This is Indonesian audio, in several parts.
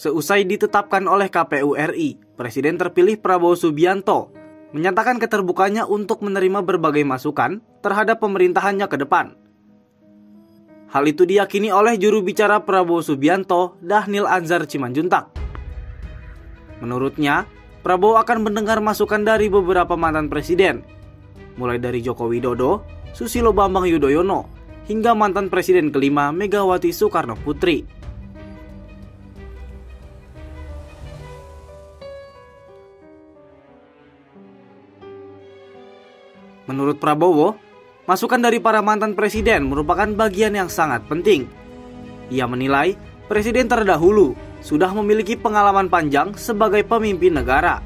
Seusai ditetapkan oleh KPU RI, Presiden terpilih Prabowo Subianto menyatakan keterbukanya untuk menerima berbagai masukan terhadap pemerintahannya ke depan. Hal itu diyakini oleh juru bicara Prabowo Subianto, Dahnil Anzar Cimanjuntak. Menurutnya, Prabowo akan mendengar masukan dari beberapa mantan presiden, mulai dari Joko Widodo, Susilo Bambang Yudhoyono, hingga mantan presiden kelima Megawati Soekarno Putri. Menurut Prabowo, masukan dari para mantan presiden merupakan bagian yang sangat penting. Ia menilai presiden terdahulu sudah memiliki pengalaman panjang sebagai pemimpin negara.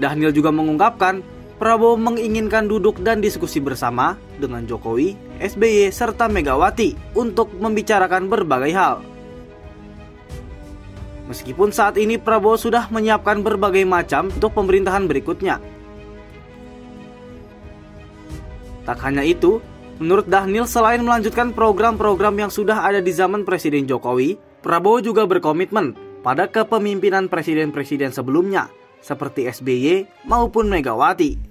Daniel juga mengungkapkan Prabowo menginginkan duduk dan diskusi bersama dengan Jokowi, SBY, serta Megawati untuk membicarakan berbagai hal. Meskipun saat ini Prabowo sudah menyiapkan berbagai macam untuk pemerintahan berikutnya, Tak hanya itu, menurut Dhanil selain melanjutkan program-program yang sudah ada di zaman Presiden Jokowi, Prabowo juga berkomitmen pada kepemimpinan presiden-presiden sebelumnya, seperti SBY maupun Megawati.